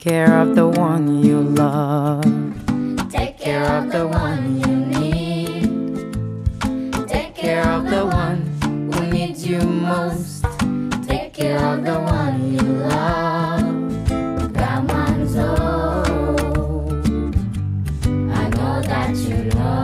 care of the one you love. Take care of the one you need. Take care of the one who needs you most. Take care of the one you love. Gamanzo. I know that you know.